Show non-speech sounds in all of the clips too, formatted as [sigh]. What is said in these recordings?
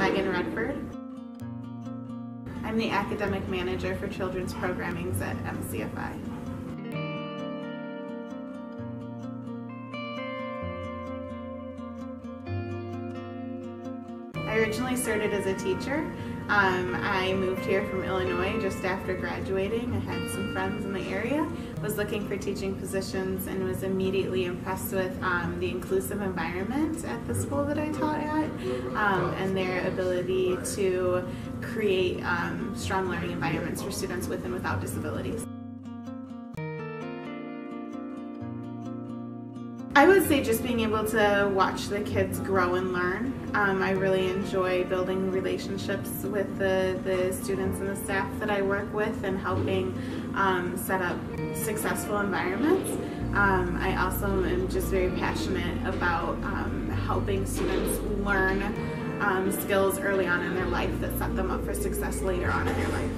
Meghann Redford. I'm the academic manager for children's programmings at MCFI. I originally started as a teacher. Um, I moved here from Illinois just after graduating. I had some friends in the area, was looking for teaching positions and was immediately impressed with um, the inclusive environment at the school that I taught at um, and their ability to create um, strong learning environments for students with and without disabilities. I would say just being able to watch the kids grow and learn. Um, I really enjoy building relationships with the, the students and the staff that I work with and helping um, set up successful environments. Um, I also am just very passionate about um, helping students learn um, skills early on in their life that set them up for success later on in their life.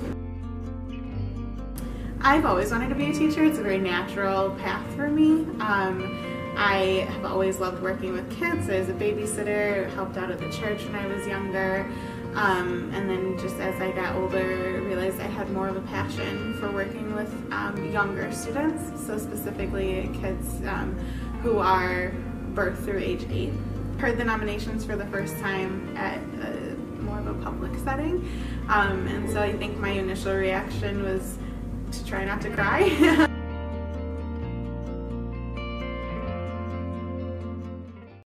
I've always wanted to be a teacher. It's a very natural path for me. Um, I have always loved working with kids. I was a babysitter, helped out at the church when I was younger. Um, and then just as I got older, realized I had more of a passion for working with um, younger students, so specifically kids um, who are birth through age eight. Heard the nominations for the first time at a, more of a public setting, um, and so I think my initial reaction was to try not to cry. [laughs]